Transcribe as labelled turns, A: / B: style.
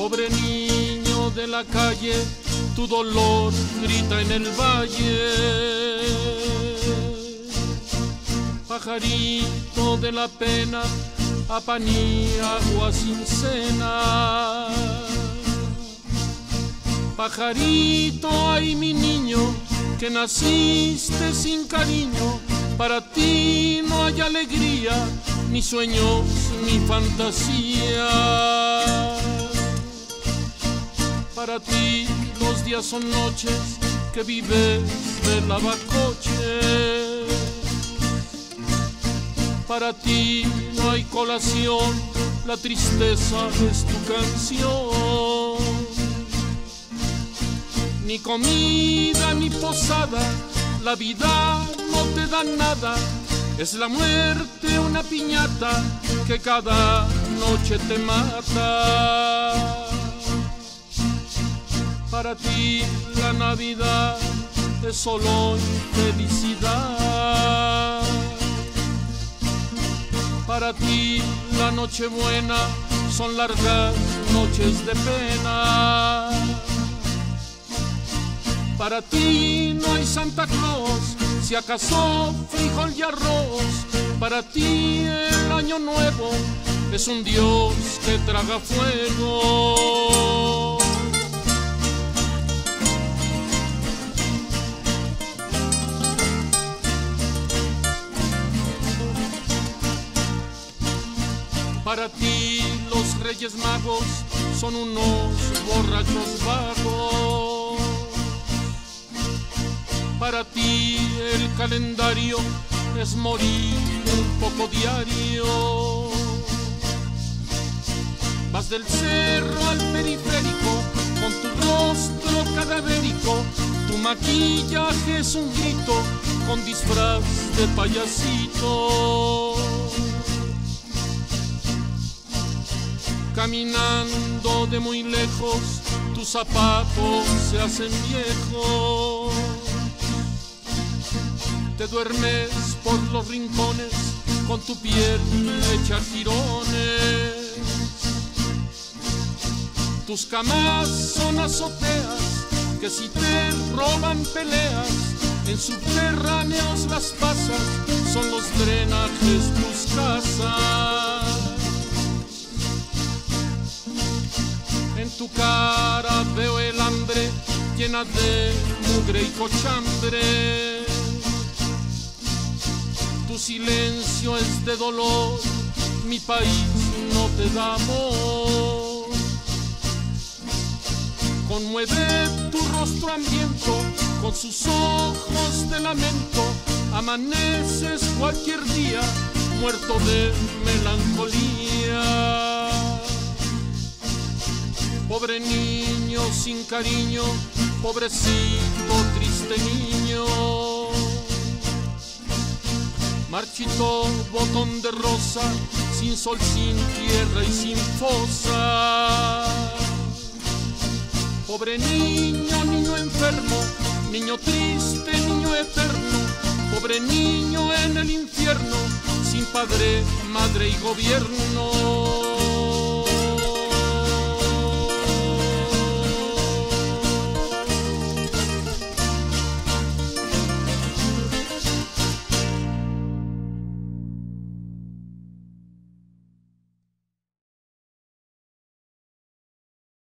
A: Pobre niño de la calle, tu dolor grita en el valle. Pajarito de la pena, a pan y agua sin cena. Pajarito, ay mi niño, que naciste sin cariño, para ti no hay alegría, ni sueños, ni fantasía. Para ti los días son noches que vives de lavacoche. Para ti no hay colación, la tristeza es tu canción. Ni comida ni posada, la vida no te da nada. Es la muerte una piñata que cada noche te mata. Para ti la Navidad es solo infelicidad. Para ti la Nochebuena son largas noches de pena. Para ti no hay Santa Claus, si acaso frijol y arroz. Para ti el año nuevo es un Dios que traga fuego. Para ti los Reyes Magos son unos borrachos vagos. Para ti el calendario es morir un poco diario. Vas del cerro al periférico con tu rostro cadavérico. Tu maquillaje es un grito con disfraz de payasito. Caminando de muy lejos, tus zapatos se hacen viejos. Te duermes por los rincones con tu piel hecha tirones. Tus camas son azoteas que si te roban peleas, en subterráneos las pasas, son los drenajes tus casas. De mugre y cochambre. Tu silencio es de dolor, mi país no te da amor. Conmueve tu rostro hambriento con sus ojos de lamento. Amaneces cualquier día muerto de melancolía. Pobre niño sin cariño, pobrecito triste niño. Marchito botón de rosa, sin sol, sin tierra y sin fosa. Pobre niño, niño enfermo, niño triste, niño eterno. Pobre niño en el infierno, sin padre, madre y gobierno.